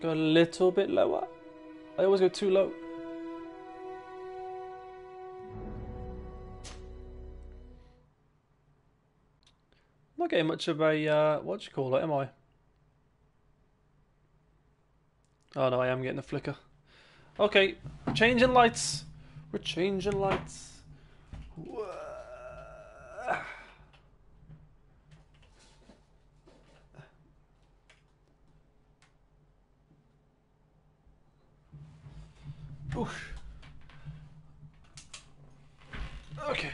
Go a little bit lower. I always go too low. Not getting much of a uh, what you call it? Am I? Oh no, I am getting a flicker. Okay, changing lights. We're changing lights. Oof. Okay.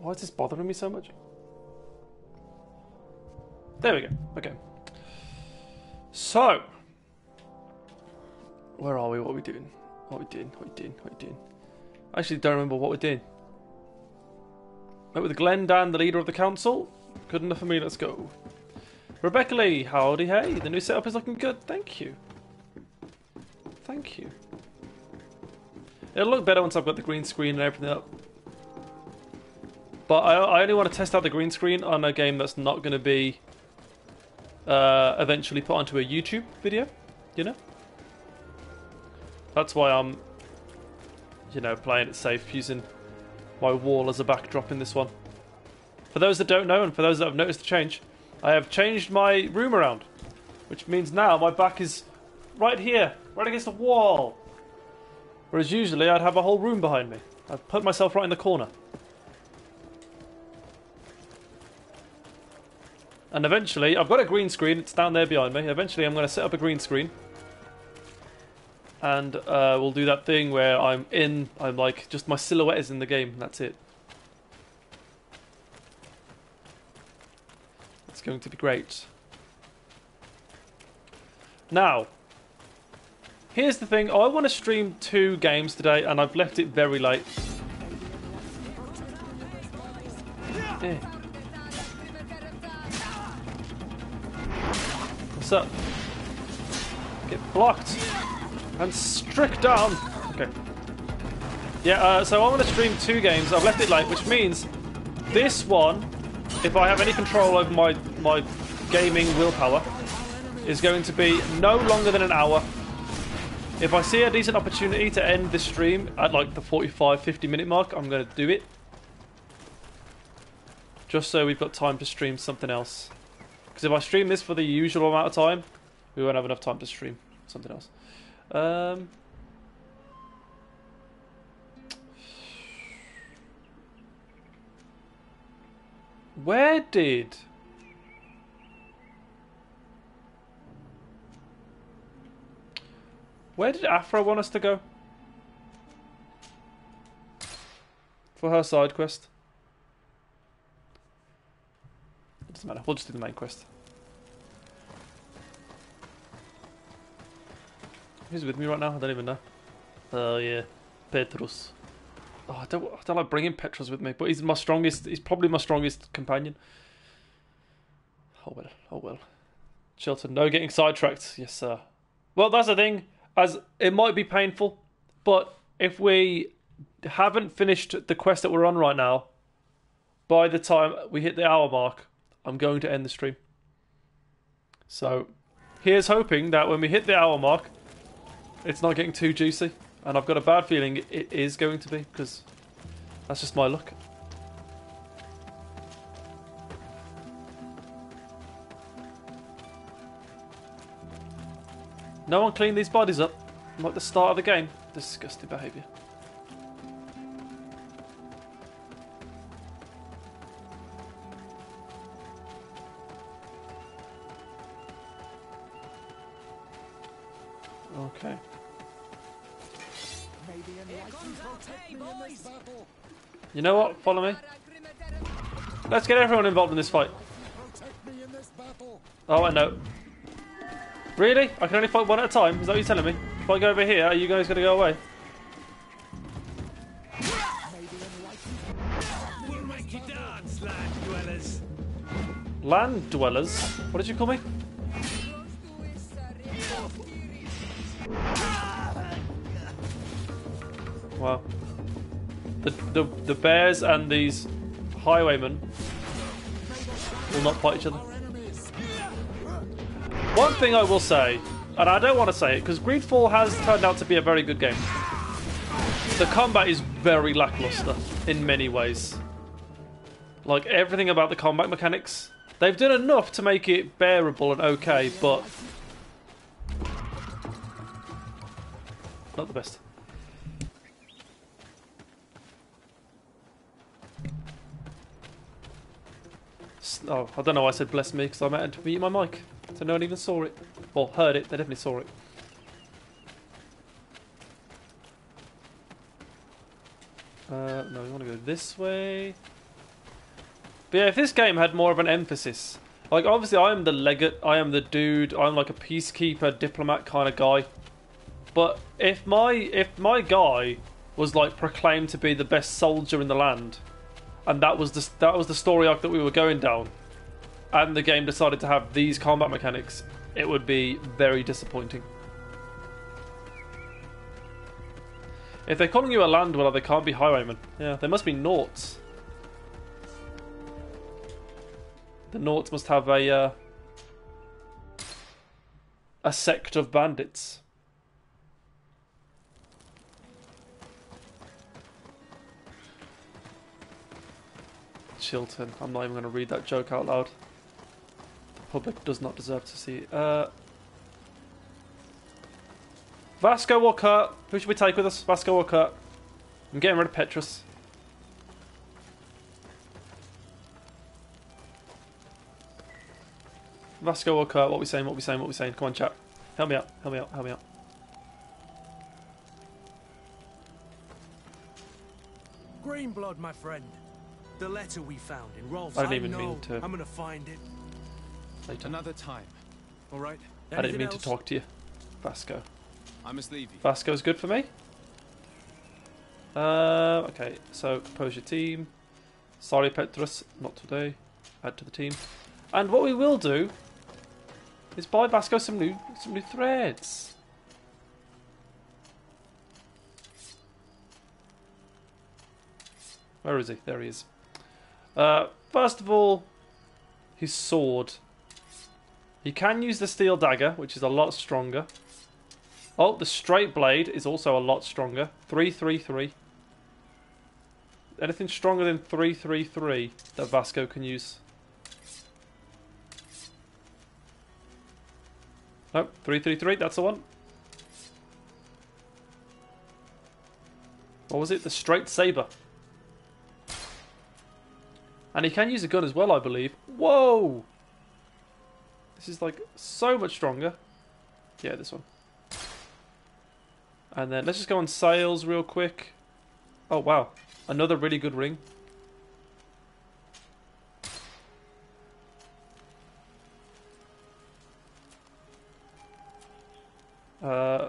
Why is this bothering me so much? There we go. Okay. So, where are we? What are we doing? What are we doing? What are we doing? What are we doing? I actually don't remember what we're doing. Met with Glendan, the leader of the council. Good enough for me, let's go. Rebecca Lee, howdy hey. The new setup is looking good, thank you. Thank you. It'll look better once I've got the green screen and everything up. But I, I only want to test out the green screen on a game that's not going to be uh, eventually put onto a YouTube video, you know? That's why I'm, you know, playing it safe, using my wall as a backdrop in this one. For those that don't know, and for those that have noticed the change, I have changed my room around, which means now my back is right here, right against the wall. Whereas usually I'd have a whole room behind me. I've put myself right in the corner. And eventually, I've got a green screen, it's down there behind me. Eventually I'm going to set up a green screen. And uh, we'll do that thing where I'm in, I'm like, just my silhouette is in the game, that's it. It's going to be great. Now, here's the thing. I want to stream two games today, and I've left it very late. Eh. What's up? Get blocked and strict down. Okay. Yeah, uh, so I'm going to stream two games. I've left it late, which means this one, if I have any control over my, my gaming willpower, is going to be no longer than an hour. If I see a decent opportunity to end this stream at like the 45, 50 minute mark, I'm going to do it. Just so we've got time to stream something else. Because if I stream this for the usual amount of time, we won't have enough time to stream something else. Um, where did... Where did Aphra want us to go? For her side quest? It doesn't matter, we'll just do the main quest. Who's with me right now? I don't even know. Oh yeah, Petrus. Oh, I don't, I don't like bringing Petrus with me, but he's my strongest. He's probably my strongest companion. Oh well, oh well. Chilton, no getting sidetracked. Yes, sir. Well, that's the thing. As it might be painful, but if we haven't finished the quest that we're on right now, by the time we hit the hour mark, I'm going to end the stream. So, here's hoping that when we hit the hour mark, it's not getting too juicy. And I've got a bad feeling it is going to be, because that's just my luck. No one cleaned these bodies up, like the start of the game. Disgusting behaviour. You know what? Follow me. Let's get everyone involved in this fight. Oh, I know. Really? I can only fight one at a time? Is that what you're telling me? If I go over here, are you guys going to go away? Land dwellers? What did you call me? The, the, bears and these highwaymen will not fight each other. One thing I will say, and I don't want to say it, because Greedfall has turned out to be a very good game. The combat is very lackluster in many ways. Like, everything about the combat mechanics, they've done enough to make it bearable and okay, but... Not the best. Oh, I don't know why I said bless me, because I meant to mute my mic. So no one even saw it. Or heard it, they definitely saw it. Uh, no, we want to go this way. But yeah, if this game had more of an emphasis, like obviously I am the legate, I am the dude, I'm like a peacekeeper, diplomat kind of guy. But if my if my guy was like proclaimed to be the best soldier in the land, and that was the that was the story arc that we were going down, and the game decided to have these combat mechanics, it would be very disappointing. If they're calling you a land dweller, they can't be highwaymen. Yeah, they must be Nauts. The Nauts must have a uh, a sect of bandits. Chilton. I'm not even going to read that joke out loud. The public does not deserve to see. Uh, Vasco or Kurt? Who should we take with us? Vasco or Kurt? I'm getting rid of Petrus. Vasco or Kurt? What we saying? What we saying? What we saying? Come on, chat. Help me out. Help me out. Help me out. Green blood, my friend. The letter we found in Rolf's. I didn't even know mean to- I'm gonna find it. Later. Another time. All right. I didn't mean else? to talk to you. Vasco. I must leave you. Vasco's good for me. Uh, okay, so compose your team. Sorry, Petrus, not today. Add to the team. And what we will do is buy Vasco some new some new threads. Where is he? There he is. Uh, first of all, his sword. He can use the steel dagger, which is a lot stronger. Oh, the straight blade is also a lot stronger. 333. Anything stronger than 333 that Vasco can use? Nope, 333, that's the one. What was it? The straight saber. And he can use a gun as well, I believe. Whoa! This is like so much stronger. Yeah, this one. And then let's just go on sales real quick. Oh wow, another really good ring. Uh,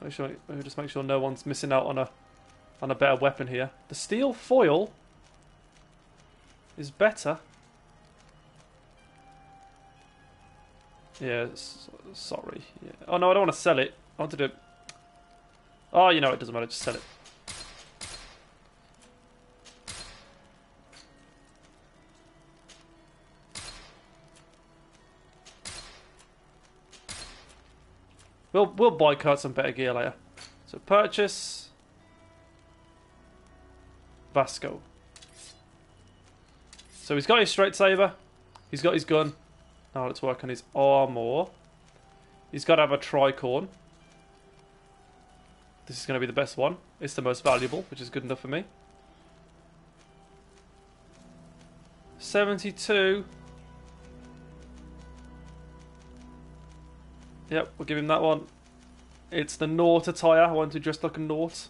make sure, just make sure no one's missing out on a on a better weapon here. The steel foil is better. Yeah, sorry. Yeah. Oh no, I don't want to sell it. I want to do it. Oh, you know, it doesn't matter. Just sell it. We'll we'll boycott some better gear later. So purchase Vasco. So he's got his straight saber. He's got his gun. Now let's work on his armor. He's got to have a tricorn. This is going to be the best one. It's the most valuable, which is good enough for me. 72. Yep, we'll give him that one. It's the Naut attire. I want to dress like a Naut.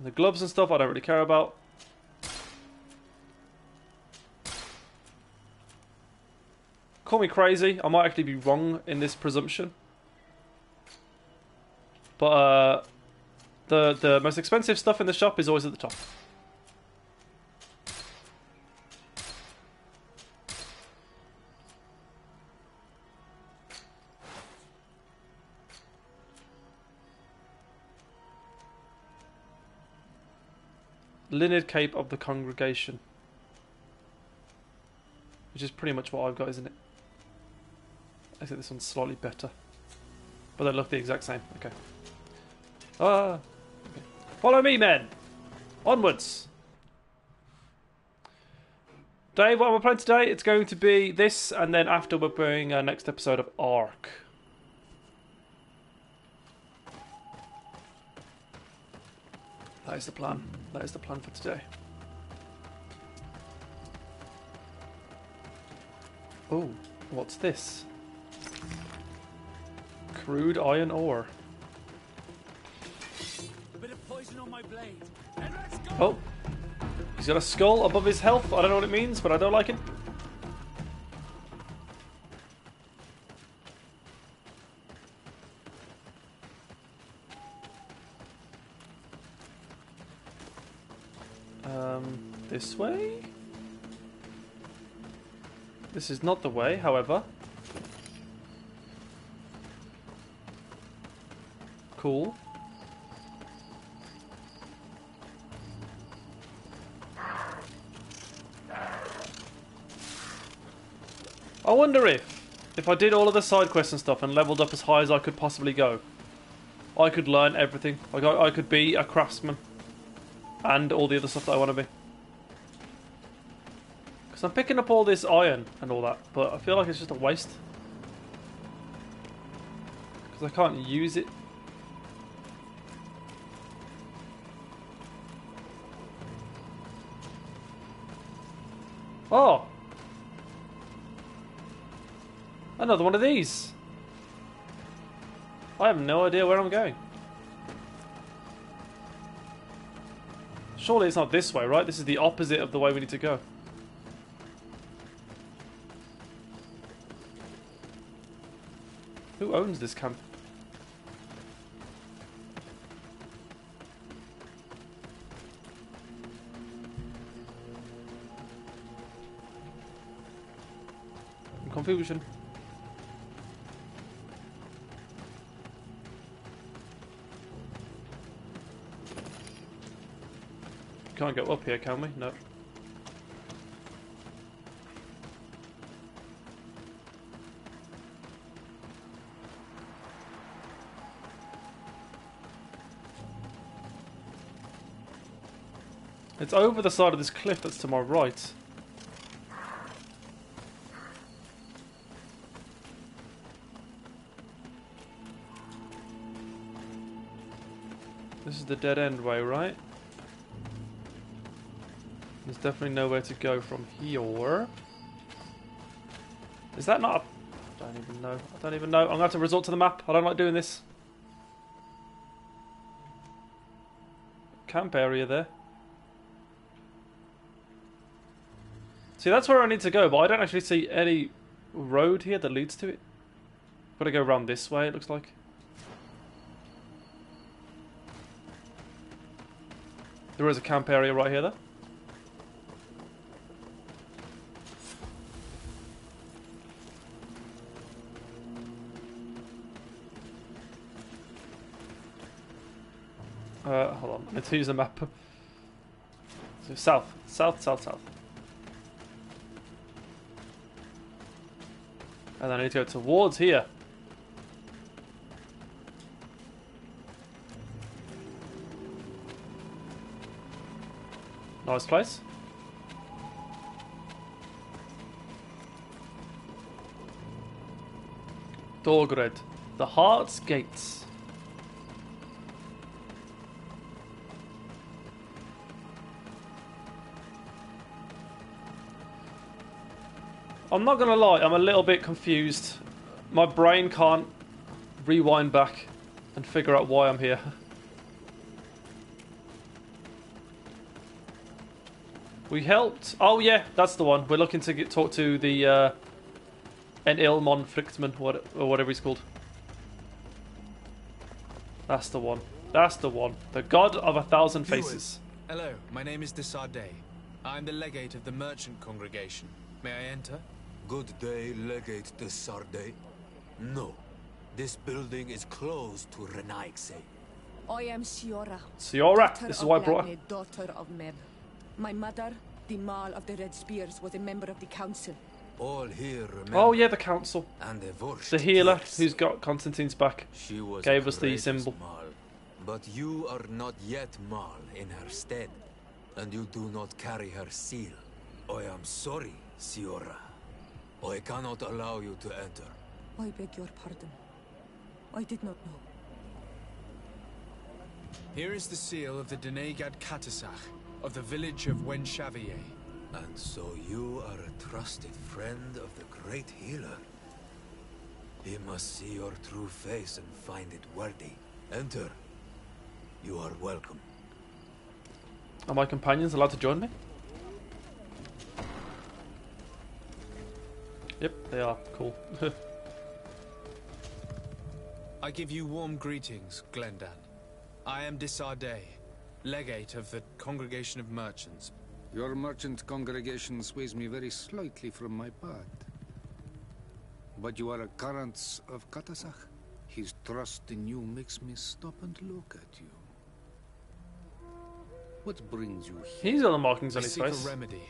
The gloves and stuff I don't really care about. Call me crazy. I might actually be wrong in this presumption. But uh, the the most expensive stuff in the shop is always at the top. Linid Cape of the Congregation. Which is pretty much what I've got, isn't it? I think this one's slightly better. But they look the exact same. Okay. Ah. Okay. Follow me, men! Onwards! Dave, what am I playing today? It's going to be this, and then after we're doing our next episode of Ark. That is the plan. That is the plan for today. Oh, what's this? Crude iron ore. A bit of poison on my blade. And let's go! Oh, he's got a skull above his health. I don't know what it means, but I don't like it. This way? This is not the way, however. Cool. I wonder if, if I did all of the side quests and stuff and leveled up as high as I could possibly go, I could learn everything. Like I, I could be a craftsman and all the other stuff that I want to be. Because I'm picking up all this iron and all that, but I feel like it's just a waste. Because I can't use it. Oh! Another one of these! I have no idea where I'm going. Surely it's not this way, right? This is the opposite of the way we need to go. Owns this camp? Confusion. Can't go up here, can we? No. It's over the side of this cliff that's to my right. This is the dead end way, right? There's definitely nowhere to go from here. Is that not a... I don't even know. I don't even know. I'm going to have to resort to the map. I don't like doing this. Camp area there. See, that's where I need to go, but I don't actually see any road here that leads to it. Got to go around this way, it looks like. There is a camp area right here, though. Uh, hold on, let's use the map. So south, south, south, south. And I need to go towards here. Nice place. Dorgred. The Heart's Gates. I'm not gonna lie, I'm a little bit confused. My brain can't rewind back and figure out why I'm here. We helped. Oh yeah, that's the one. We're looking to get talk to the uh, En Ilmon Frichtman, what or whatever he's called. That's the one. That's the one. The god of a thousand faces. Hello, my name is De Sardet. I'm the legate of the merchant congregation. May I enter? Good day, Legate de Sardet. No, this building is closed to Renaigse. I am Siora. Siora, this is why I brought her. Daughter of Meb. My mother, the Mal of the Red Spears, was a member of the council. All here remember. Oh yeah, the council. And the Vorst The healer Pierce. who's got Constantine's back. She was gave us the symbol. Mal, but you are not yet Mal in her stead, and you do not carry her seal. I am sorry, Siora. I cannot allow you to enter. I beg your pardon. I did not know. Here is the seal of the Denegad Katasach of the village of Wenchavier. And so you are a trusted friend of the great healer. He must see your true face and find it worthy. Enter. You are welcome. Are my companions allowed to join me? Yep, they are. Cool. I give you warm greetings, Glendan. I am De Sardet, legate of the Congregation of Merchants. Your merchant congregation sways me very slightly from my path. But you are a current of Katasach. His trust in you makes me stop and look at you. What brings you here? He's got the markings on his face. a remedy.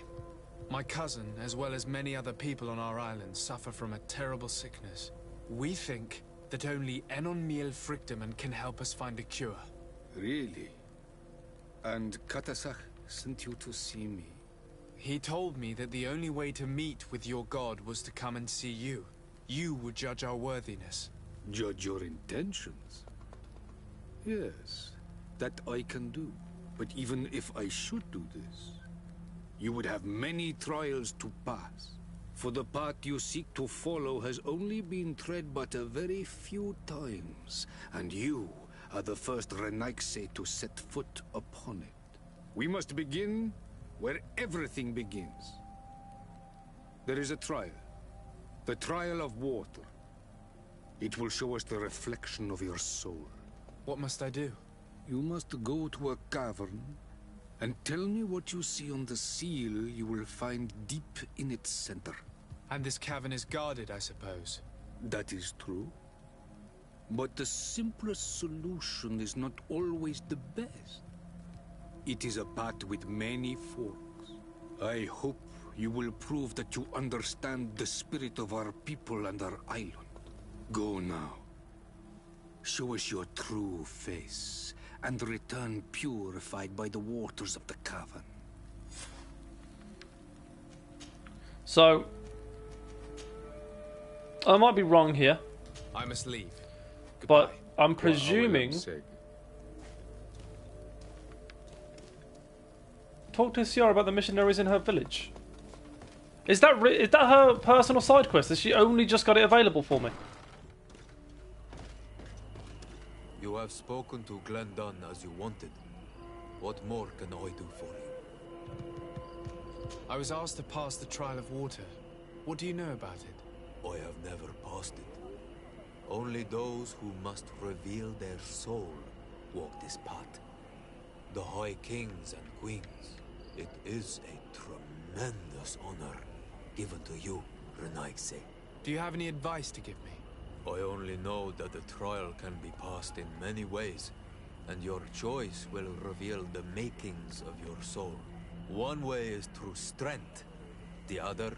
My cousin, as well as many other people on our island, suffer from a terrible sickness. We think that only Enon Miel can help us find a cure. Really? And Katasach sent you to see me. He told me that the only way to meet with your god was to come and see you. You would judge our worthiness. Judge your intentions. Yes, that I can do. But even if I should do this, you would have many trials to pass. For the path you seek to follow has only been tread but a very few times, and you are the first Renaigse to set foot upon it. We must begin where everything begins. There is a trial. The trial of water. It will show us the reflection of your soul. What must I do? You must go to a cavern and tell me what you see on the seal you will find deep in its center. And this cavern is guarded, I suppose. That is true. But the simplest solution is not always the best. It is a path with many forks. I hope you will prove that you understand the spirit of our people and our island. Go now. Show us your true face, and return purified by the waters of the cavern. So, I might be wrong here, I must leave. but I'm presuming. Talk to Siora about the missionaries in her village. Is that re- is that her personal side quest? Has she only just got it available for me? You have spoken to Glendan as you wanted. What more can I do for you? I was asked to pass the trial of water. What do you know about it? I have never passed it. Only those who must reveal their soul walk this path. The High Kings and Queens. It is a tremendous honor given to you, Renaigse. Do you have any advice to give me? I only know that the trial can be passed in many ways, and your choice will reveal the makings of your soul. One way is through strength, the other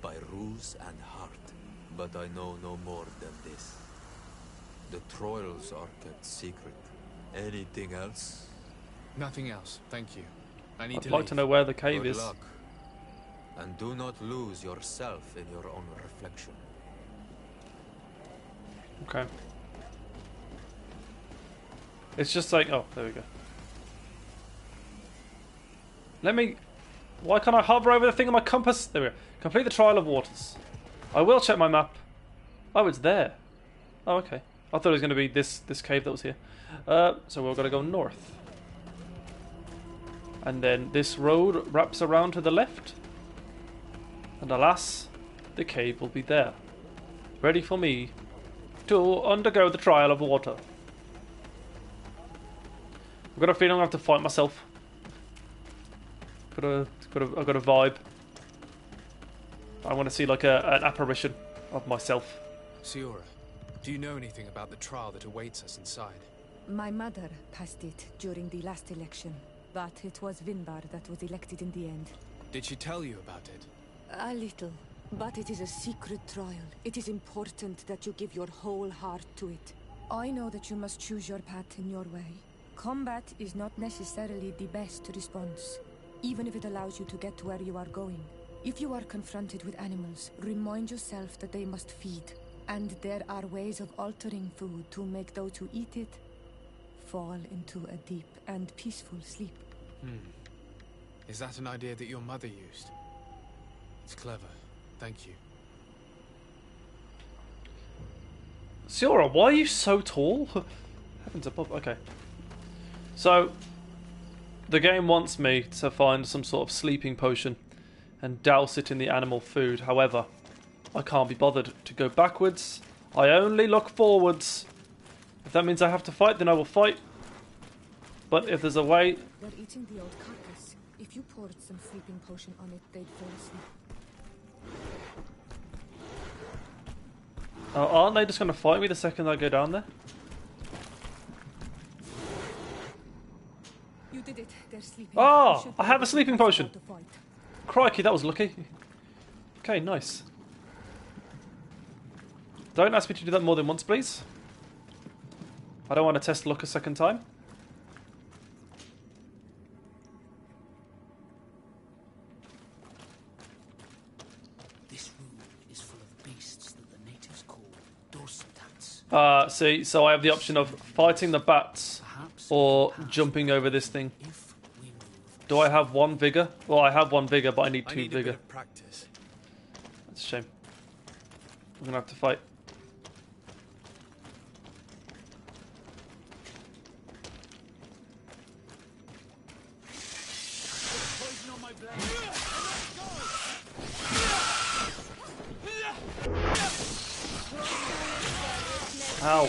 by ruse and heart. But I know no more than this. The trials are kept secret. Anything else? Nothing else, thank you. I need I'd to like leave. to know where the cave Good is. luck. And do not lose yourself in your own reflection. Okay. It's just like, oh, there we go. Let me. Why can't I hover over the thing on my compass? There we go. Complete the trial of waters. I will check my map. Oh, it's there. Oh, okay. I thought it was going to be this this cave that was here. Uh, so we're going to go north. And then this road wraps around to the left. And alas, the cave will be there. Ready for me to undergo the trial of water. I've got a feeling I have to fight myself. Got a, got a, I've got a vibe. I want to see like a, an apparition of myself. Siora, do you know anything about the trial that awaits us inside? My mother passed it during the last election, but it was Vinbar that was elected in the end. Did she tell you about it? A little, but it is a secret trial. It is important that you give your whole heart to it. I know that you must choose your path in your way. Combat is not necessarily the best response, even if it allows you to get to where you are going. If you are confronted with animals, remind yourself that they must feed, and there are ways of altering food to make those who eat it fall into a deep and peaceful sleep. Hmm. Is that an idea that your mother used? It's clever. Thank you. Siora, why are you so tall? Heavens above. Okay. So, the game wants me to find some sort of sleeping potion and douse it in the animal food. However, I can't be bothered to go backwards. I only look forwards. If that means I have to fight, then I will fight. But if there's a way. They're eating the old carcass. If you poured some sleeping potion on it, they'd fall asleep. Uh, aren't they just going to fight me the second I go down there? You did it. They're sleeping. Should I have a sleeping potion. Crikey, that was lucky. Okay, nice. Don't ask me to do that more than once, please. I don't want to test luck a second time. This room is full of beasts that the natives call dorsitats. Uh, see, so I have the option of fighting the bats or jumping over this thing. if we move. Do I have one vigor? Well, I have one vigor, but I need I two need a vigor. practice. That's a shame. I'm gonna have to fight. Ow.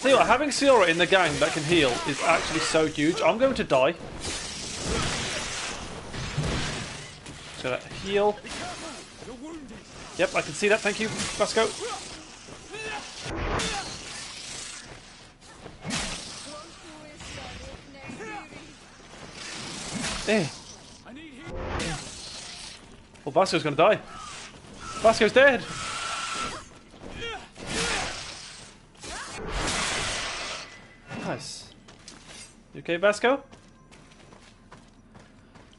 Tell you what, having Siora in the gang that can heal is actually so huge. I'm going to die. Just gonna heal. Yep, I can see that. Thank you. Let's go. Eh. Well, Vasco's gonna die. Vasco's dead. Nice. You okay, Vasco?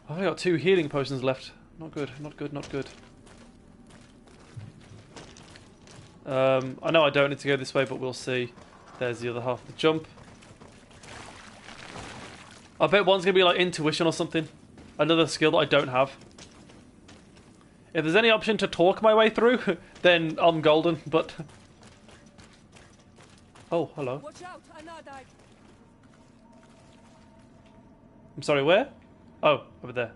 I've only got two healing potions left. Not good, not good, not good. Um, I know I don't need to go this way, but we'll see. There's the other half of the jump. I bet one's going to be like intuition or something. Another skill that I don't have. If there's any option to talk my way through, then I'm golden, but... Oh, hello. Watch out. I'm sorry, where? Oh, over there.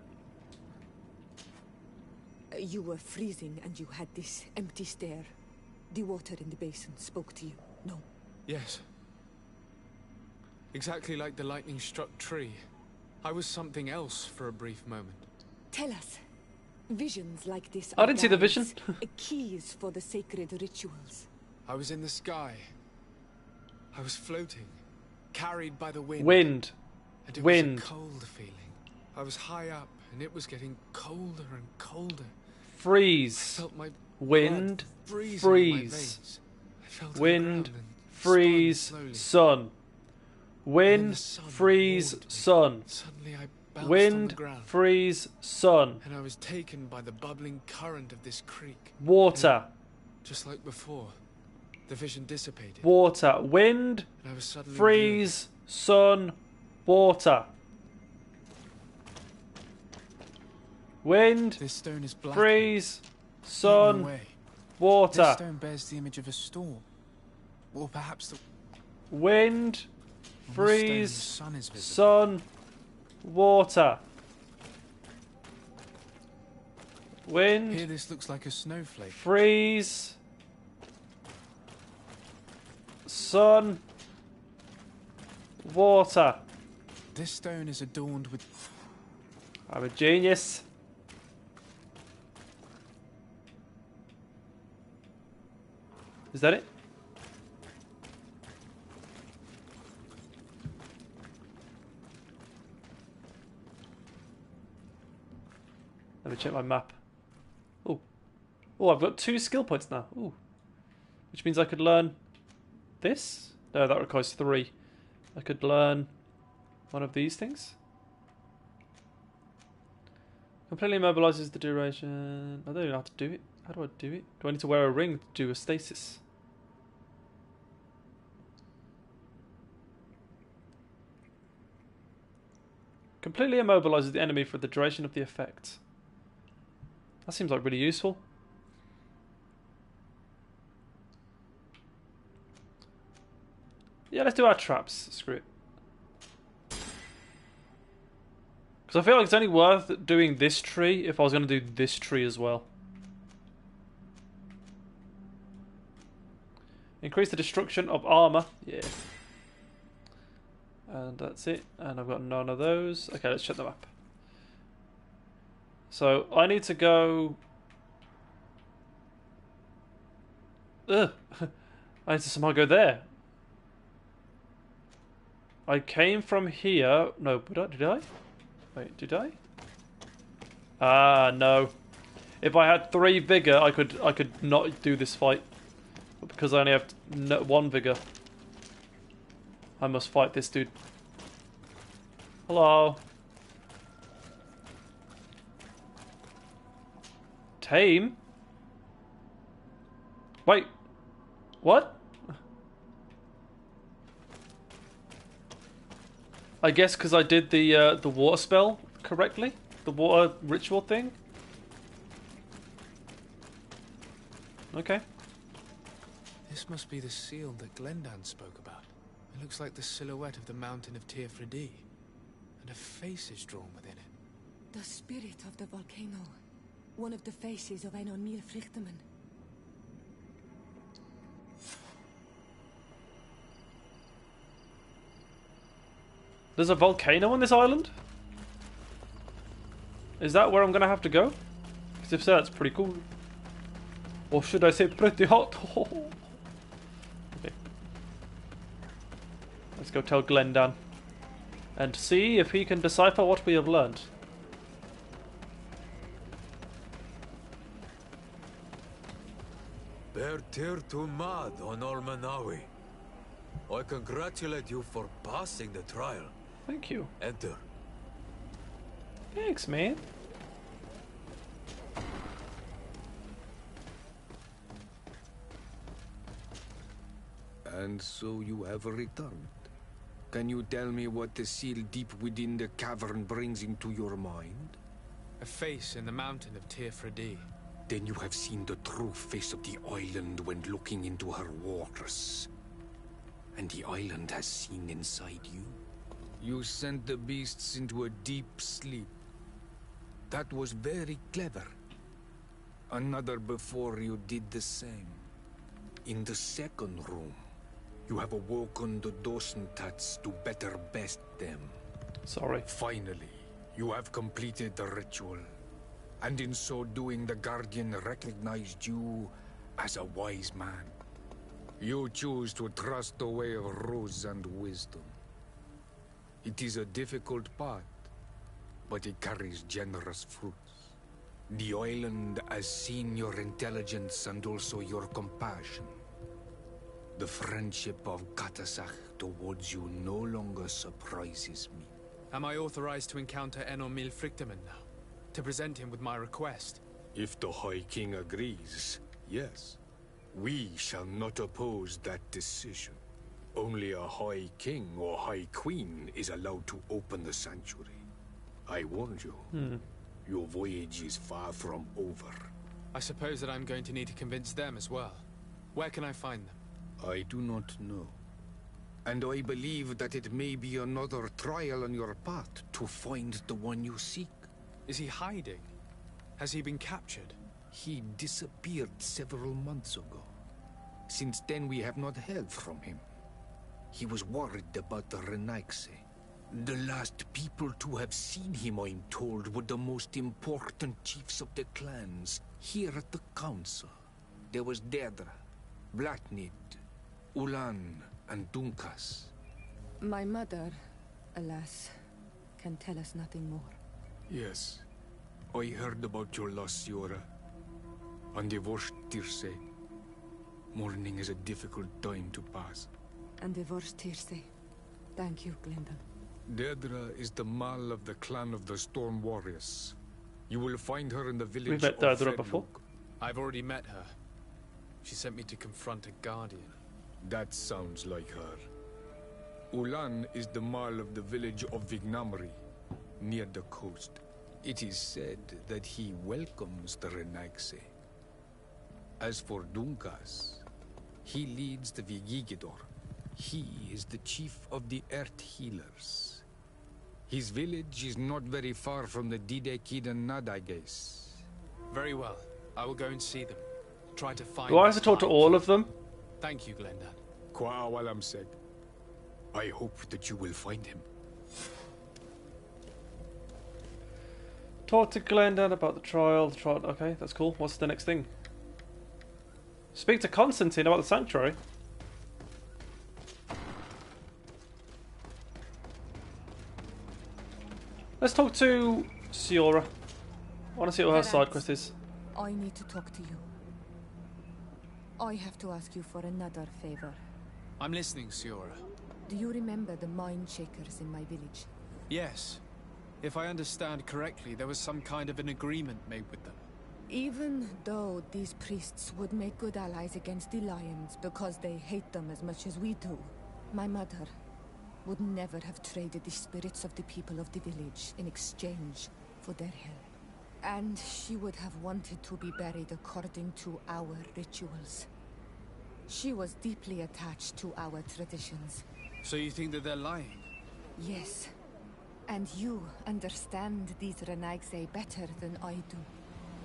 You were freezing and you had this empty stare. The water in the basin spoke to you. No. Yes. Exactly like the lightning struck tree. I was something else for a brief moment. Tell us. Visions like this I didn't see the vision. keys for the sacred rituals. I was in the sky. I was floating, carried by the wind. Wind. And it wind. was a cold feeling. I was high up, and it was getting colder and colder. I Freeze. felt my Wind. blood freezing my Freeze. veins. I fell Wind. Freeze. Sun. Wind. sun Freeze. Sun. Suddenly, I bounced on the Wind. ground, Freeze. Sun. and I was taken by the bubbling current of this creek. Water. Just like before, the vision dissipated, Water. Wind. and I was suddenly Freeze. Sun. Water. Wind. This stone is black. Freeze. Sun. way. This Water. stone bears the image of a storm. Or perhaps the Wind. on this stone, the Freeze. sun is. Sun. Water. Wind. Here this looks like a snowflake. Freeze. Sun. Water. This stone is adorned with I'm a genius. Is that it? Let me check my map. Oh. Oh, I've got two skill points now. Ooh. Which means I could learn this? No, that requires three. I could learn one of these things. Completely immobilizes the duration. I don't even know how to do it. How do I do it? Do I need to wear a ring to do a stasis? Completely immobilizes the enemy for the duration of the effect. That seems like really useful. Yeah, let's do our traps. Screw it. Because I feel like it's only worth doing this tree if I was going to do this tree as well. Increase the destruction of armor. Yeah. And that's it. And I've got none of those. Okay, let's check them up. So I need to go. Ugh. I need to somehow go there. I came from here. No, did I? Did I? Wait, did I? Ah, no. If I had three vigor, I could I could not do this fight. But because I only have no, one vigor, I must fight this dude. Hello. Tame? Wait. What? I guess because I did the uh, the water spell correctly, the water ritual thing. Okay. This must be the seal that Glendan spoke about. It looks like the silhouette of the mountain of Teofredi. And a face is drawn within it. The spirit of the volcano. One of the faces of Einon Mil Frichtemann. There's a volcano on this island? Is that where I'm gonna have to go? Because if so, that's pretty cool. Or should I say pretty hot? okay. Let's go tell Glendan. And see if he can decipher what we have learned. Bertir to Mad on Almanawi. I congratulate you for passing the trial. Thank you. Enter. Thanks, man. And so you have returned. Can you tell me what the seal deep within the cavern brings into your mind? A face in the mountain of Teofredi. Then you have seen the true face of the island when looking into her waters. And the island has seen inside you. You sent the beasts into a deep sleep. That was very clever. Another before you did the same. In the second room, you have awoken the Dosentats to better best them. Sorry. Finally, you have completed the ritual. And in so doing, the Guardian recognized you as a wise man. You choose to trust the way of ruse and wisdom. It is a difficult path, but it carries generous fruits. The island has seen your intelligence and also your compassion. The friendship of Katasach towards you no longer surprises me. Am I authorized to encounter Enon Mil Frichtemann now? To present him with my request? If the High King agrees, yes. We shall not oppose that decision. Only a High King or High Queen is allowed to open the sanctuary. I warned you. Hmm. Your voyage is far from over. I suppose that I'm going to need to convince them as well. Where can I find them? I do not know. And I believe that it may be another trial on your path to find the one you seek. Is he hiding? Has he been captured? He disappeared several months ago. Since then we have not heard from him. He was worried about the Renaigse. The last people to have seen him, I'm told, were the most important chiefs of the clans, here at the council. There was Deirdre, Blatnid, Ulan, and Dunkas. My mother, alas, can tell us nothing more. Yes. I heard about your loss, Siora. And divorced Tirce. Mourning is a difficult time to pass. And divorced Tirce. Thank you, Glendan. Deirdre is the Mal of the clan of the Storm Warriors. You will find her in the village We've met of Deirdre before. I've already met her. She sent me to confront a guardian. That sounds like her. Ulan is the Mal of the village of Vignamri, near the coast. It is said that he welcomes the Renaigse. As for Dunkas, he leads the Vigigidor. He is the chief of the Earth Healers. His village is not very far from the Didekidan Nadages. Very well. I will go and see them. Try to find. Do I have to this talk to all of them? Thank you, Glendan. Kwa'awalam said, I hope that you will find him. Talk to Glendan about the trial. The trial. Okay, that's cool. What's the next thing? Speak to Constantine about the sanctuary. Let's talk to Siora. I want to see what her side quest is. I need to talk to you. I have to ask you for another favor. I'm listening, Siora. Do you remember the mind shakers in my village? Yes. If I understand correctly, there was some kind of an agreement made with them. Even though these priests would make good allies against the lions because they hate them as much as we do, my mother would never have traded the spirits of the people of the village in exchange for their help. And she would have wanted to be buried according to our rituals. She was deeply attached to our traditions. So you think that they're lying? Yes. And you understand these Renaigse better than I do.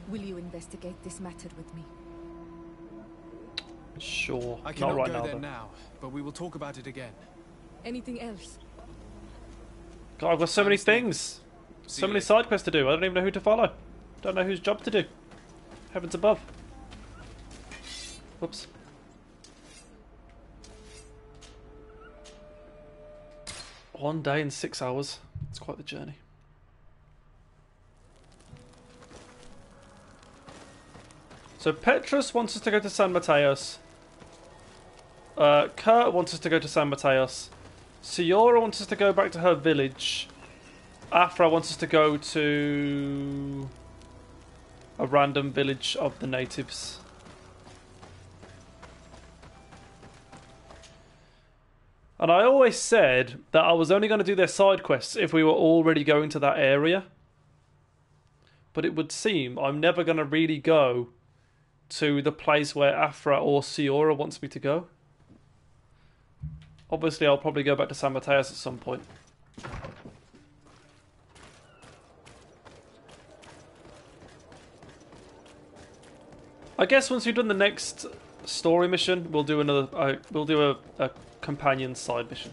Will you investigate this matter with me? Sure. I Not cannot right go now, there though. now, but we will talk about it again. Anything else? God, I've got so many things. See So many later. side quests to do. I don't even know who to follow. Don't know whose job to do. Heavens above. Whoops. One day in six hours. It's quite the journey. So Petrus wants us to go to San Matheus. Uh, Kurt wants us to go to San Matheus. Siora wants us to go back to her village. Aphra wants us to go to a random village of the natives. And I always said that I was only going to do their side quests if we were already going to that area. But it would seem I'm never going to really go to the place where Aphra or Siora wants me to go. Obviously, I'll probably go back to San Matheus at some point. I guess once we've done the next story mission, we'll do another. Uh, we'll do a, a companion side mission.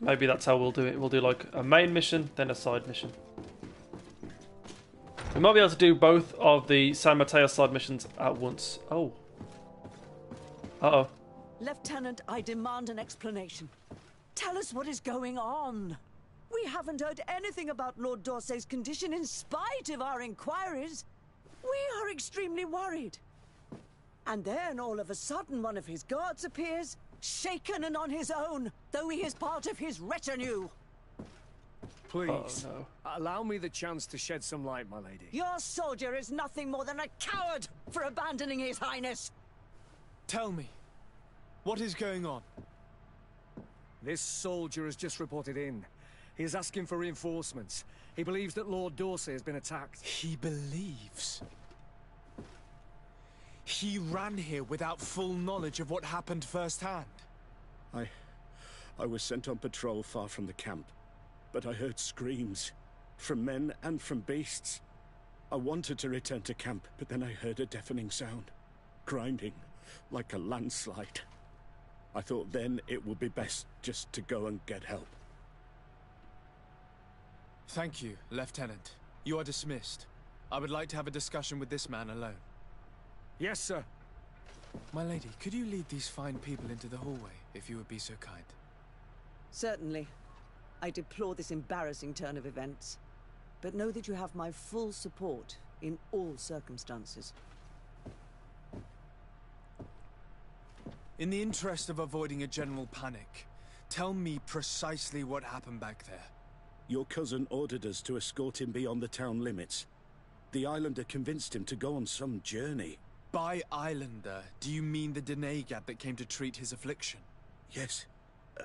Maybe that's how we'll do it. We'll do like a main mission, then a side mission. We might be able to do both of the San Mateo side missions at once. Oh. Uh oh. Lieutenant, I demand an explanation. Tell us what is going on. We haven't heard anything about Lord d'Orsay's condition in spite of our inquiries. We are extremely worried. And then all of a sudden one of his guards appears, shaken and on his own, though he is part of his retinue. Please, Oh, no. allow me the chance to shed some light, my lady. Your soldier is nothing more than a coward for abandoning his highness. Tell me, what is going on? This soldier has just reported in. He is asking for reinforcements. He believes that Lord d'Orsay has been attacked. He believes. He ran here without full knowledge of what happened firsthand. I. I was sent on patrol far from the camp, but I heard screams from men and from beasts. I wanted to return to camp, but then I heard a deafening sound, grinding like a landslide. I thought then it would be best just to go and get help. Thank you, Lieutenant. You are dismissed. I would like to have a discussion with this man alone. Yes, sir. My lady, could you lead these fine people into the hallway, if you would be so kind? Certainly. I deplore this embarrassing turn of events. But know that you have my full support in all circumstances. In the interest of avoiding a general panic, tell me precisely what happened back there. Your cousin ordered us to escort him beyond the town limits. The islander convinced him to go on some journey. By islander, do you mean the Doneigad that came to treat his affliction? Yes.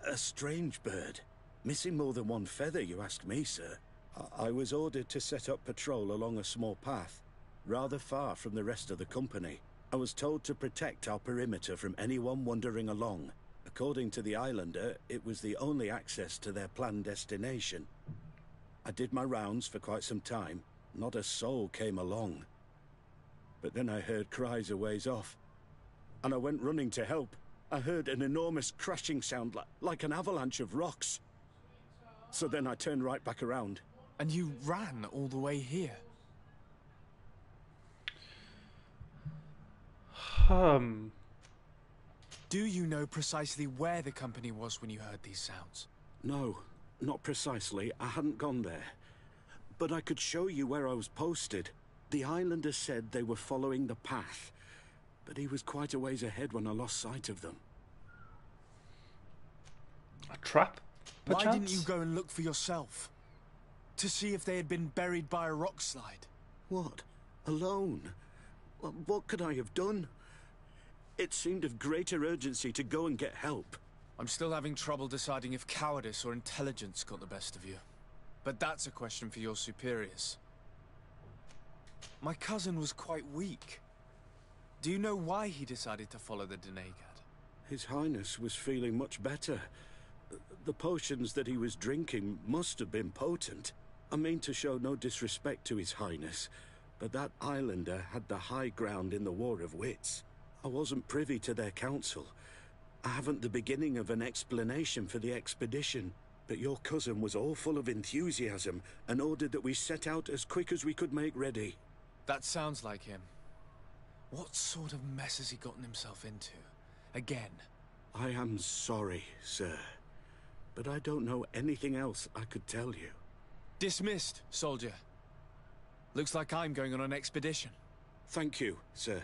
A strange bird. Missing more than one feather, you ask me, sir. I, I was ordered to set up patrol along a small path, rather far from the rest of the company. I was told to protect our perimeter from anyone wandering along. According to the islander, it was the only access to their planned destination. I did my rounds for quite some time. Not a soul came along. But then I heard cries a ways off. And I went running to help. I heard an enormous crashing sound like, like an avalanche of rocks. So then I turned right back around. And you ran all the way here? Um. Do you know precisely where the company was when you heard these sounds? No, not precisely. I hadn't gone there. But I could show you where I was posted. The islander said they were following the path, but he was quite a ways ahead when I lost sight of them. A trap? Perchance? Why didn't you go and look for yourself? To see if they had been buried by a rock slide? What? Alone? What could I have done? It seemed of greater urgency to go and get help. I'm still having trouble deciding if cowardice or intelligence got the best of you. But that's a question for your superiors. My cousin was quite weak. Do you know why he decided to follow the Doneigad? His Highness was feeling much better. The potions that he was drinking must have been potent. I mean to show no disrespect to His Highness, but that islander had the high ground in the War of Wits. I wasn't privy to their counsel. I haven't the beginning of an explanation for the expedition, but your cousin was all full of enthusiasm and ordered that we set out as quick as we could make ready. That sounds like him. What sort of mess has he gotten himself into? Again? I am sorry, sir. But I don't know anything else I could tell you. Dismissed, soldier. Looks like I'm going on an expedition. Thank you, sir.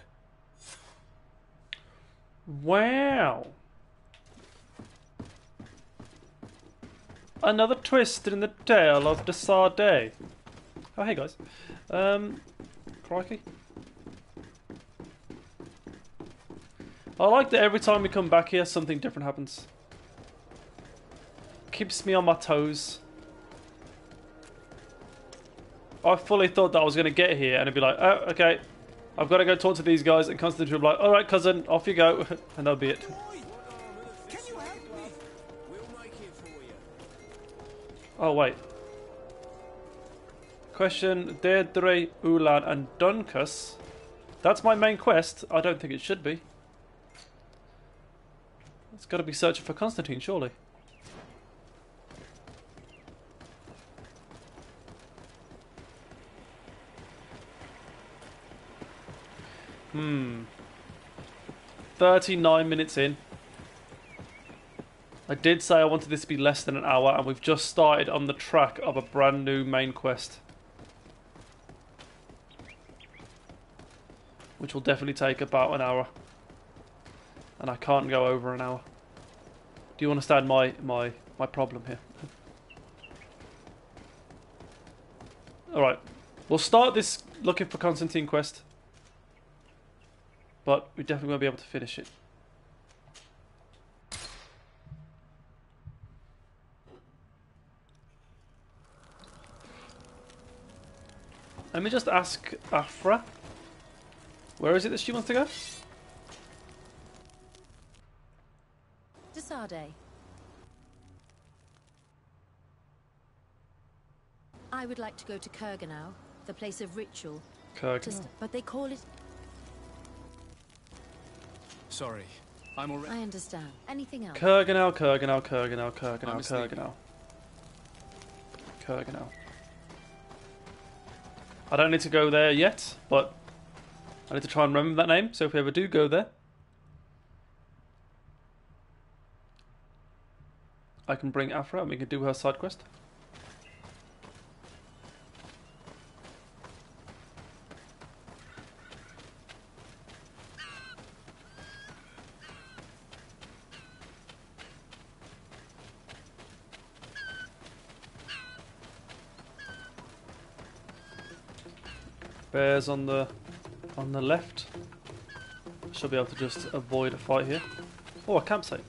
Wow. Another twist in the tale of the Sade. Oh, hey guys. Um, crikey. I like that every time we come back here, something different happens. Keeps me on my toes. I fully thought that I was going to get here and it'd be like, oh, okay, I've got to go talk to these guys, and Constantine will be like, alright, cousin, off you go, and that'll be it. Oh, wait. Question Deirdre, Ulan, and Dunkus. That's my main quest. I don't think it should be. It's got to be searching for Constantine, surely. Hmm. 39 minutes in. I did say I wanted this to be less than an hour, and we've just started on the track of a brand new main quest. Which will definitely take about an hour. And I can't go over an hour. Do you understand my, my, my problem here? Alright. We'll start this looking for Constantine quest. But we definitely won't be able to finish it. Let me just ask Aphra. Where is it that she wants to go? De Sardet. I would like to go to Kurganau, the place of ritual. Kurganau. But they call it Sorry. I'm already. I understand. Anything else? Kurganau, Kurganau, Kurganau, Kurganau, Kurganau. Kurganau. I don't need to go there yet, but I need to try and remember that name. So if we ever do go there, I can bring Aphra and we can do her side quest. Bears on the on the left. Should be able to just avoid a fight here. Oh, a campsite.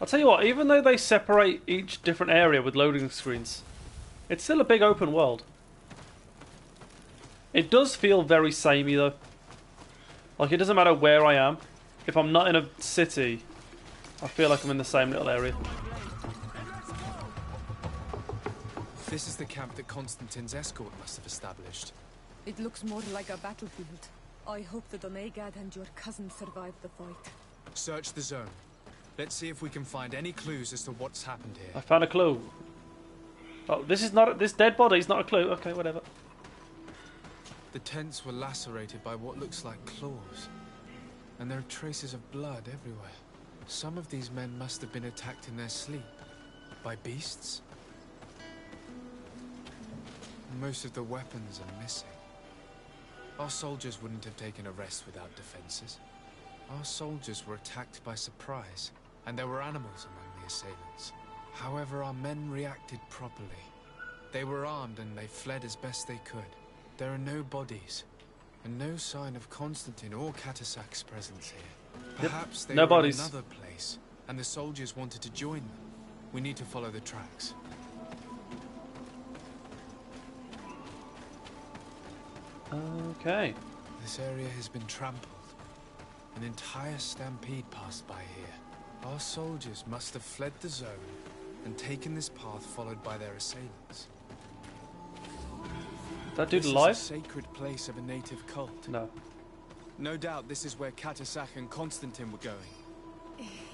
I'll tell you what, even though they separate each different area with loading screens, it's still a big open world. It does feel very samey though. Like it doesn't matter where I am. If I'm not in a city, I feel like I'm in the same little area. Camp that Constantine's escort must have established. It looks more like a battlefield. I hope that Doneigad and your cousin survived the fight. Search the zone. Let's see if we can find any clues as to what's happened here. I found a clue. Oh, this is not this dead body is not a clue. Okay, whatever. The tents were lacerated by what looks like claws, and there are traces of blood everywhere. Some of these men must have been attacked in their sleep by beasts. Most of the weapons are missing. Our soldiers wouldn't have taken a rest without defenses. Our soldiers were attacked by surprise, and there were animals among the assailants. However, our men reacted properly. They were armed and they fled as best they could. There are no bodies, and no sign of Constantine or Cathasach's presence here. Yep, Perhaps they no were bodies. in another place, and the soldiers wanted to join them. We need to follow the tracks. Okay. This area has been trampled. An entire stampede passed by here. Our soldiers must have fled the zone and taken this path followed by their assailants. That dude this alive? Is a sacred place of a native cult. No. No doubt this is where Cathasach and Constantine were going.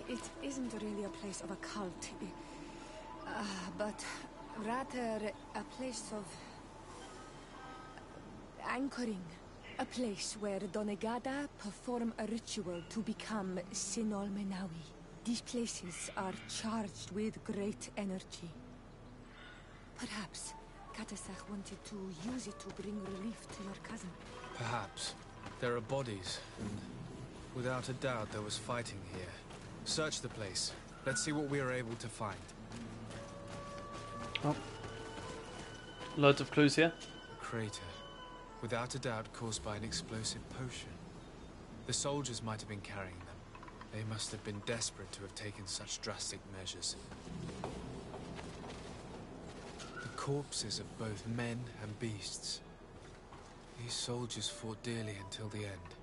It isn't really a place of a cult, uh, but rather a place of anchoring. A place where Doneigada perform a ritual to become Sinol Menawi. These places are charged with great energy. Perhaps Cathasach wanted to use it to bring relief to your cousin. Perhaps. There are bodies, and without a doubt there was fighting here. Search the place. Let's see what we are able to find. Oh. Loads of clues here. Crater. Without a doubt caused by an explosive potion. The soldiers might have been carrying them. They must have been desperate to have taken such drastic measures. The corpses of both men and beasts. These soldiers fought dearly until the end.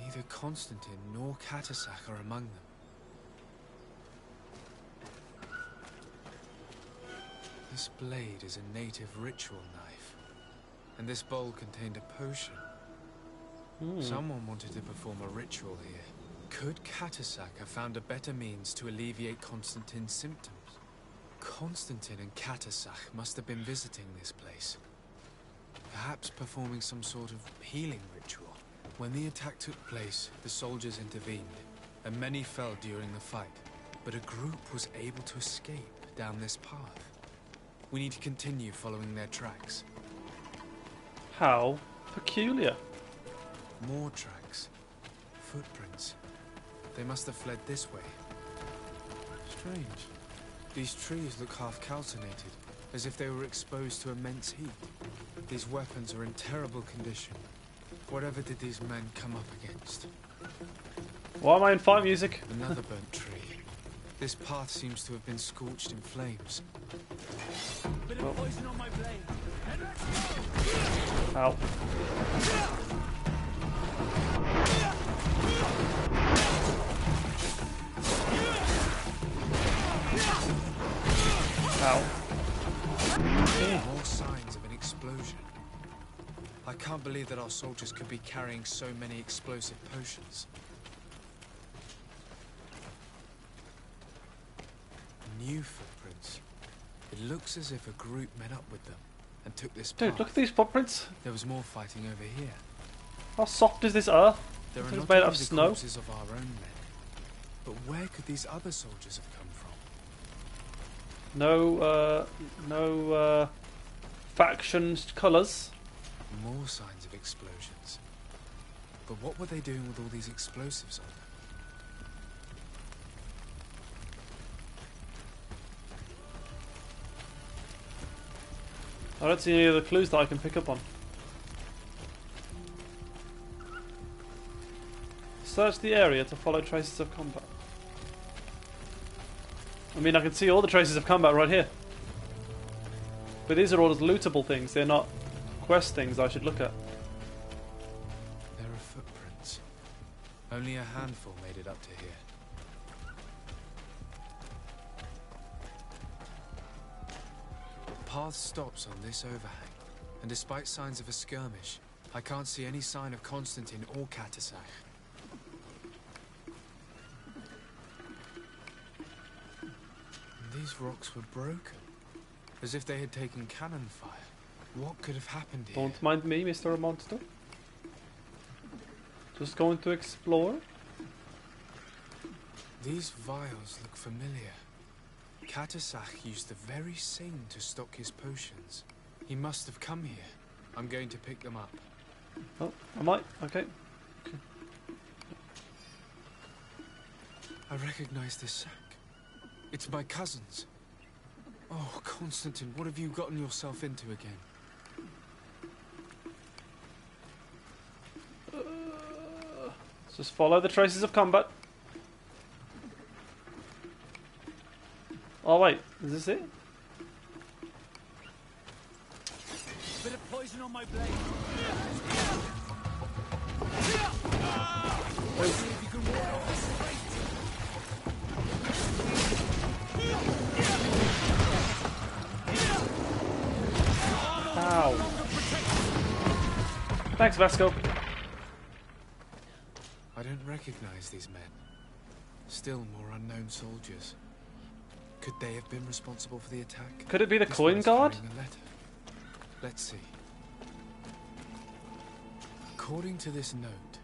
Neither Constantine nor Cathasach are among them. This blade is a native ritual knife. And this bowl contained a potion. Hmm. Someone wanted to perform a ritual here. Could Cathasach have found a better means to alleviate Constantine's symptoms? Constantine and Cathasach must have been visiting this place. Perhaps performing some sort of healing ritual. When the attack took place, the soldiers intervened, and many fell during the fight. But a group was able to escape down this path. We need to continue following their tracks. How peculiar. More tracks. Footprints. They must have fled this way. Strange. These trees look half calcinated, as if they were exposed to immense heat. These weapons are in terrible condition. Whatever did these men come up against? Why am I in fight music? Another burnt tree. This path seems to have been scorched in flames. Bit of poison on my blade. Ow. Ow. More signs of an explosion. I can't believe that our soldiers could be carrying so many explosive potions. new footprints. It looks as if a group met up with them and took this Dude, path. look at these footprints. There was more fighting over here. How soft is this earth? There are not made out of snow. corpses of our own men, but where could these other soldiers have come from? No, uh, no, uh, factions colours. More signs of explosions. But what were they doing with all these explosives on them? I don't see any other clues that I can pick up on. Search the area to follow traces of combat. I mean, I can see all the traces of combat right here. But these are all as lootable things, they're not quest things I should look at. There are footprints. Only a handful made it up to here. Path stops on this overhang, and despite signs of a skirmish, I can't see any sign of Constantine or Cathasach. These rocks were broken, as if they had taken cannon fire. What could have happened here? Don't mind me, Mr. Monster. Just going to explore. These vials look familiar. Cathasach used the very same to stock his potions. He must have come here. I'm going to pick them up. Oh, I might. Okay. I recognize this sack. It's my cousin's. Oh, Constantine, what have you gotten yourself into again? Let's just follow the traces of combat. Oh wait, is this it? Bit of poison on my blade. Ow. Thanks, Vasco. I don't recognize these men. Still more unknown soldiers. Could they have been responsible for the attack? Could it be the This coin guard? Let's see. According to this note,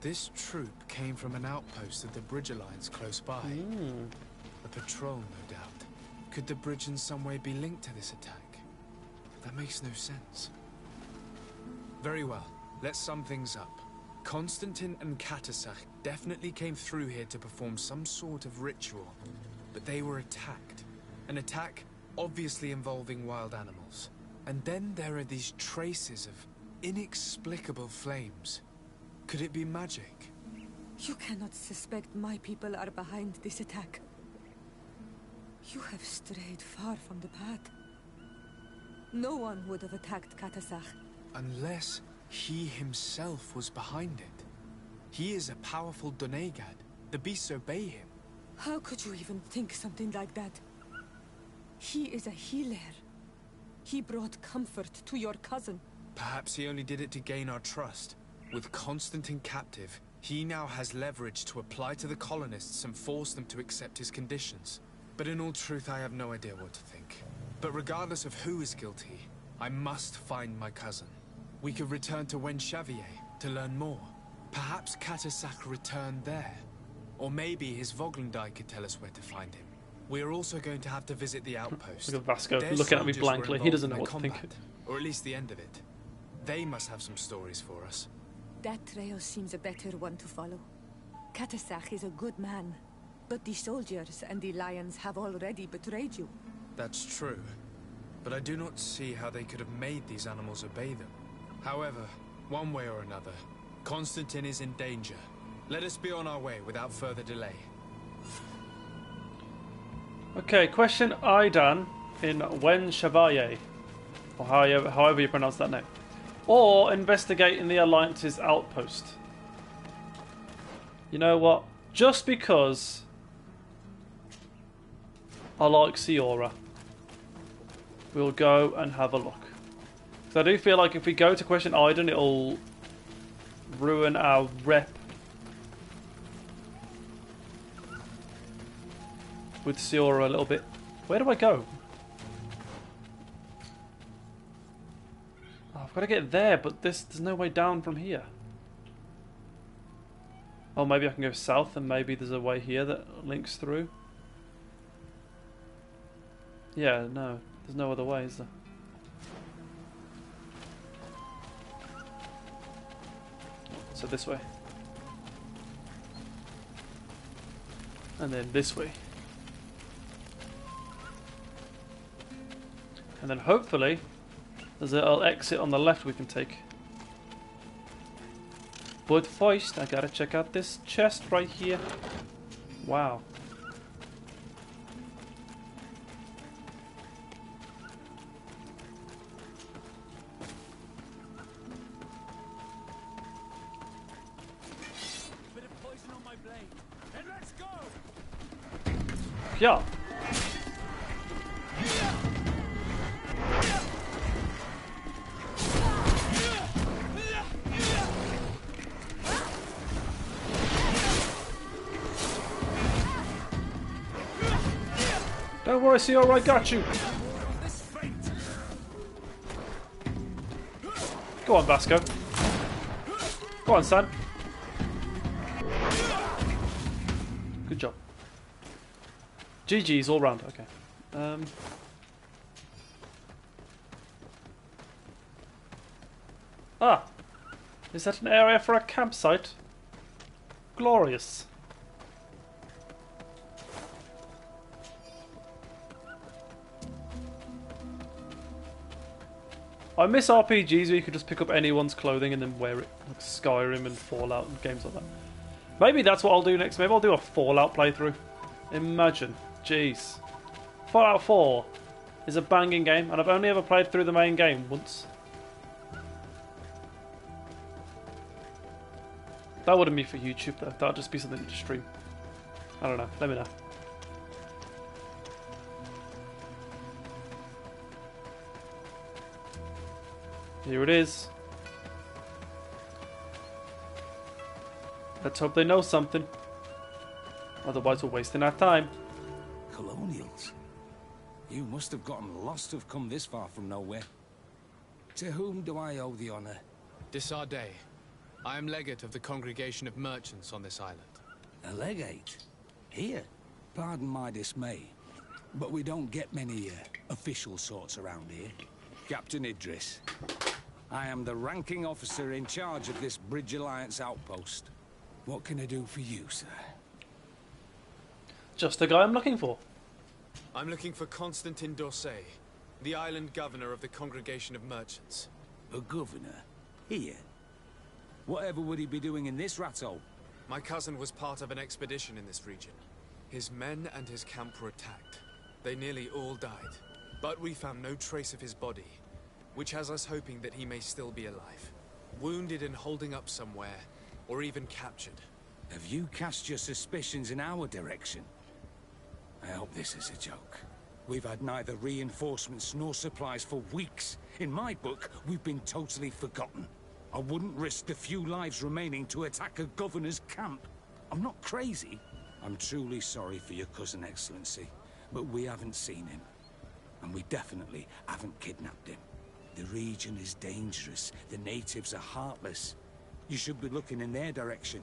this troop came from an outpost of the Bridge Alliance close by. Hmm. A patrol, no doubt. Could the bridge in some way be linked to this attack? That makes no sense. Very well. Let's sum things up. Constantine and Cathasach definitely came through here to perform some sort of ritual, but they were attacked. An attack obviously involving wild animals. And then there are these traces of inexplicable flames. Could it be magic? You cannot suspect my people are behind this attack. You have strayed far from the path. No one would have attacked Cathasach. Unless he himself was behind it. He is a powerful Doneigad. The beasts obey him. How could you even think something like that? He is a healer. He brought comfort to your cousin. Perhaps he only did it to gain our trust. With Constantine captive, he now has leverage to apply to the colonists and force them to accept his conditions. But in all truth, I have no idea what to think. But regardless of who is guilty, I must find my cousin. We could return to Wen Xavier to learn more. Perhaps Cathasach returned there. Or maybe his Voglendai could tell us where to find him. We are also going to have to visit the outpost. Look at Vasco Their looking at me blankly. He doesn't in know the what to think. combat, Or at least the end of it. They must have some stories for us. That trail seems a better one to follow. Cathasach is a good man, but the soldiers and the lions have already betrayed you. That's true. But I do not see how they could have made these animals obey them. However, one way or another, Constantine is in danger. Let us be on our way without further delay. Okay, question Aidan in Wen Chevalier, or however, however you pronounce that name, or investigate in the Alliance's outpost. You know what? Just because I like Siora, we'll go and have a look. Because I do feel like if we go to question Aidan, it'll ruin our rep with Siora a little bit. Where do I go? Oh, I've got to get there, but this, there's no way down from here. Oh, maybe I can go south and maybe there's a way here that links through. Yeah, no, there's no other way, is there? So this way. And then this way. And then hopefully there's a little exit on the left we can take. But first, I gotta check out this chest right here. Wow. Yeah. Don't worry, Siora, I got you. Go on, Vasco. Go on, son. Good job. GG's all round. Okay. Um, ah, is that an area for a campsite? Glorious. I miss RPGs where you could just pick up anyone's clothing and then wear it, like Skyrim and Fallout and games like that. Maybe that's what I'll do next. Maybe I'll do a Fallout playthrough. Imagine. Jeez. Fallout 4 is a banging game, and I've only ever played through the main game once. That wouldn't be for YouTube though. That'd just be something to stream. I don't know. Let me know. Here it is. Let's hope they know something. Otherwise we're wasting our time. Colonials? You must have gotten lost to have come this far from nowhere. To whom do I owe the honor? De Sardet. I am legate of the Congregation of Merchants on this island. A legate? Here? Pardon my dismay, but we don't get many uh, official sorts around here. Captain Idris. I am the ranking officer in charge of this Bridge Alliance outpost. What can I do for you, sir? Just the guy I'm looking for. I'm looking for Constantin d'Orsay, the island governor of the Congregation of Merchants. A governor? Here? Whatever would he be doing in this rattle? My cousin was part of an expedition in this region. His men and his camp were attacked. They nearly all died. But we found no trace of his body, which has us hoping that he may still be alive. Wounded and holding up somewhere, or even captured. Have you cast your suspicions in our direction? I hope this is a joke. We've had neither reinforcements nor supplies for weeks. In my book, we've been totally forgotten. I wouldn't risk the few lives remaining to attack a governor's camp. I'm not crazy. I'm truly sorry for your cousin, Excellency, but we haven't seen him. And we definitely haven't kidnapped him. The region is dangerous. The natives are heartless. You should be looking in their direction.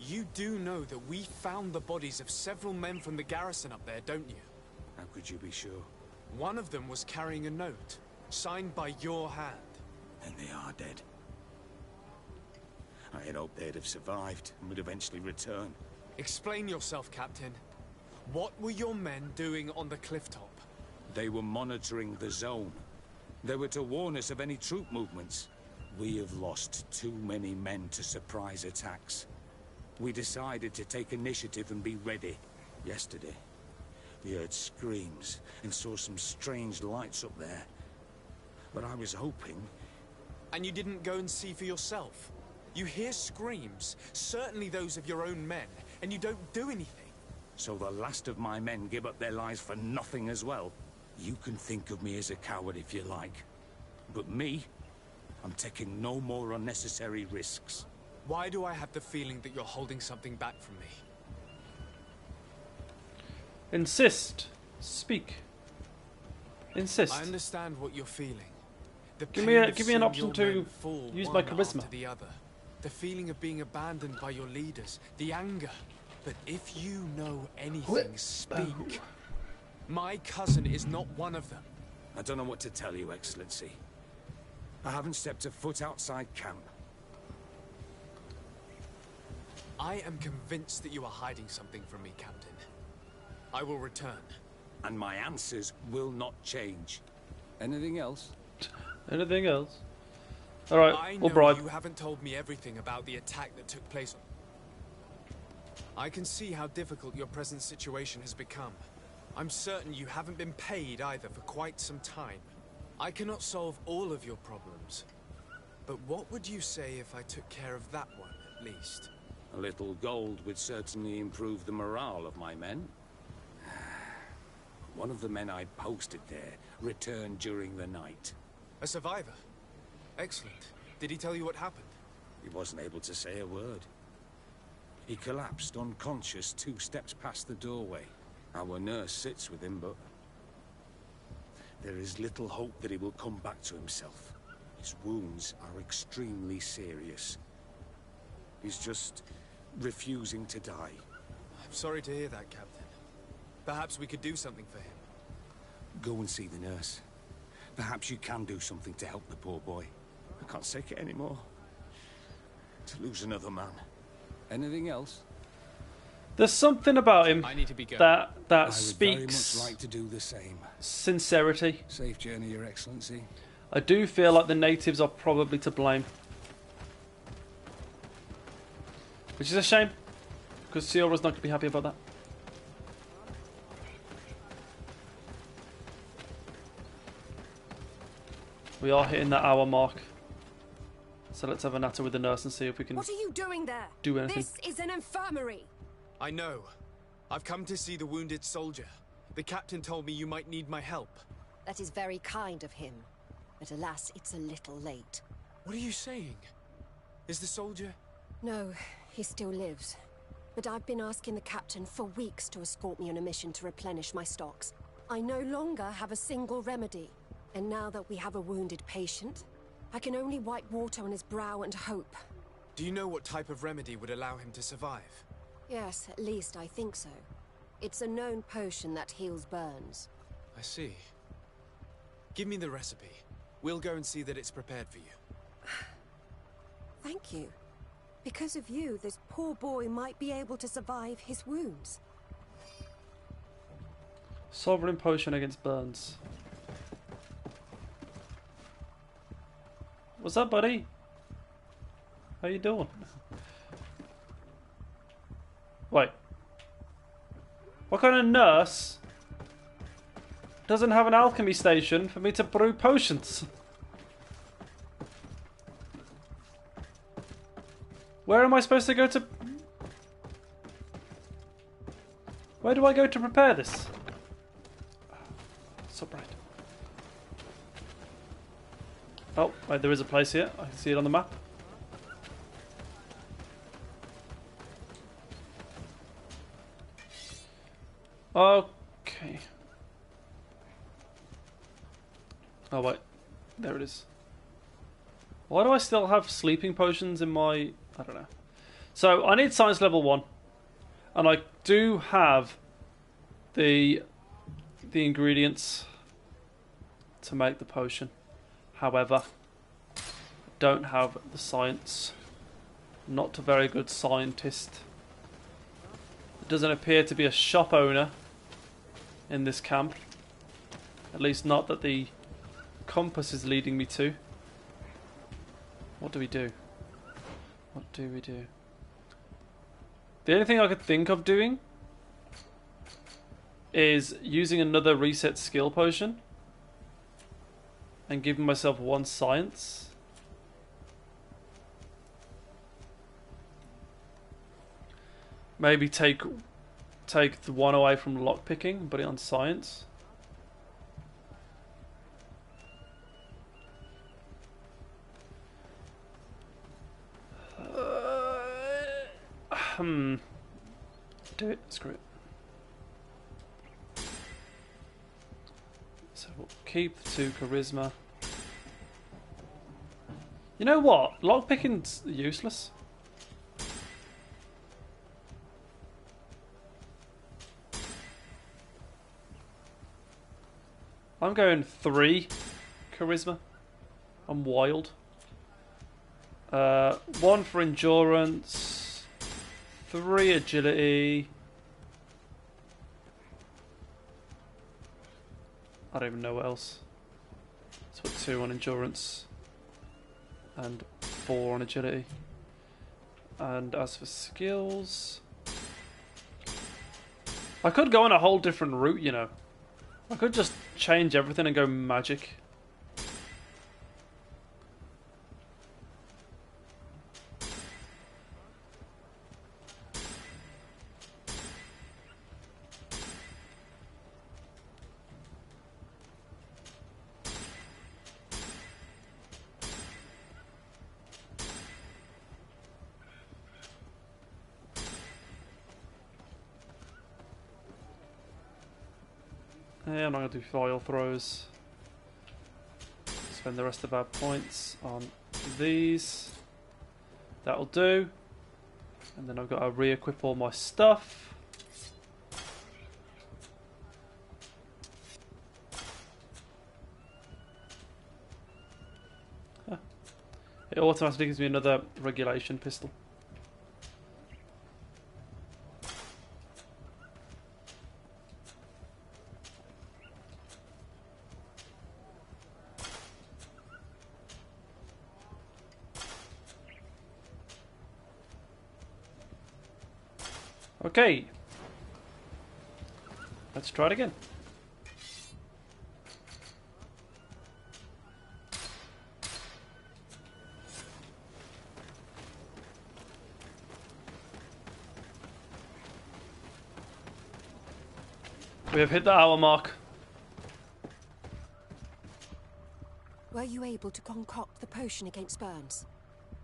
You do know that we found the bodies of several men from the garrison up there, don't you? How could you be sure? One of them was carrying a note, signed by your hand. And they are dead. I had hoped they'd have survived and would eventually return. Explain yourself, Captain. What were your men doing on the cliff top? They were monitoring the zone. They were to warn us of any troop movements. We have lost too many men to surprise attacks. We decided to take initiative and be ready. Yesterday, we heard screams and saw some strange lights up there. But I was hoping... And you didn't go and see for yourself? You hear screams, certainly those of your own men, and you don't do anything. So the last of my men give up their lives for nothing as well? You can think of me as a coward if you like. But me, I'm taking no more unnecessary risks. Why do I have the feeling that you're holding something back from me? Insist. Speak. Insist. I understand what you're feeling. The Give me a- give me an option to fall use my charisma. after The other. The feeling of being abandoned by your leaders. The anger. But if you know anything, speak. My cousin is not one of them. I don't know what to tell you, Excellency. I haven't stepped a foot outside camp. I am convinced that you are hiding something from me, Captain. I will return. And my answers will not change. Anything else? Anything else? I Alright, know we'll bribe. you haven't told me everything about the attack that took place. I can see how difficult your present situation has become. I'm certain you haven't been paid either for quite some time. I cannot solve all of your problems. But what would you say if I took care of that one, at least? A little gold would certainly improve the morale of my men. One of the men I posted there returned during the night. A survivor? Excellent. Did he tell you what happened? He wasn't able to say a word. He collapsed unconscious two steps past the doorway. Our nurse sits with him, but... There is little hope that he will come back to himself. His wounds are extremely serious. He's just refusing to die. I'm sorry to hear that, Captain. Perhaps we could do something for him. Go and see the nurse. Perhaps you can do something to help the poor boy. I can't take it anymore. To lose another man. Anything else? There's something about him I need to be going. that that I would very much speaks like to do the same. sincerity. Safe journey, Your Excellency. I do feel like the natives are probably to blame. Which is a shame. Because Siora's not going to be happy about that. We are hitting that hour mark. So let's have a natter with the nurse and see if we can What are you doing there? do anything. This is an infirmary. I know. I've come to see the wounded soldier. The captain told me you might need my help. That is very kind of him. But alas, it's a little late. What are you saying? Is the soldier... No, he still lives. But I've been asking the captain for weeks to escort me on a mission to replenish my stocks. I no longer have a single remedy. And now that we have a wounded patient, I can only wipe water on his brow and hope. Do you know what type of remedy would allow him to survive? Yes, at least I think so. It's a known potion that heals burns. I see. Give me the recipe. We'll go and see that it's prepared for you. Thank you. Because of you, this poor boy might be able to survive his wounds. Sovereign potion against burns. What's up, buddy? How you doing? Wait. What kind of nurse doesn't have an alchemy station for me to brew potions? Where am I supposed to go to... Where do I go to prepare this? So bright. Oh, wait, there is a place here. I can see it on the map. Okay. Oh, wait. There it is. Why do I still have sleeping potions in my... I don't know. So, I need science level 1. And I do have the the ingredients to make the potion. However, I don't have the science. Not a very good scientist. Doesn't appear to be a shop owner in this camp. At least not that the compass is leading me to. What do we do? What do we do? The only thing I could think of doing is using another reset skill potion and giving myself one science. Maybe take take the one away from lockpicking, put it on science. Uh, hmm. Do it. Screw it. So we'll keep the two charisma. You know what? Lockpicking's useless. I'm going three charisma. I'm wild. Uh, one for endurance, three agility. I don't even know what else. Let's put two on endurance and four on agility. And as for skills, I could go on a whole different route, you know. I could just change everything and go magic. Do foil throws. Spend the rest of our points on these. That'll do. And then I've got to re-equip all my stuff. Huh. It automatically gives me another regulation pistol. Okay. Let's try it again. We have hit the hour mark. Were you able to concoct the potion against burns?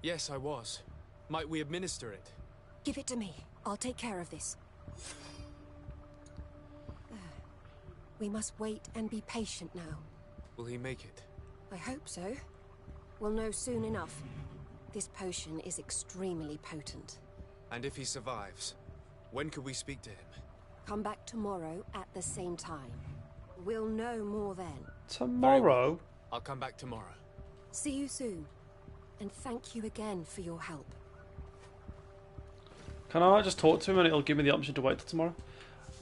Yes, I was. Might we administer it? Give it to me. I'll take care of this. We must wait and be patient now. Will he make it? I hope so. We'll know soon enough. This potion is extremely potent. And if he survives, when could we speak to him? Come back tomorrow at the same time. We'll know more then. Tomorrow? I'll come back tomorrow. See you soon. And thank you again for your help. Can I just talk to him and it'll give me the option to wait till tomorrow?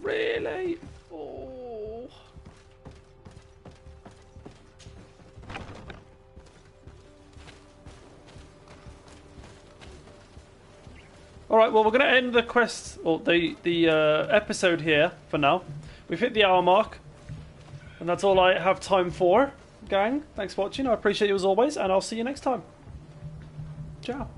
Really? Oh. Alright, well we're going to end the quest, or the, the uh, episode here for now. We've hit the hour mark. And that's all I have time for, gang. Thanks for watching. I appreciate you as always, and I'll see you next time. Ciao.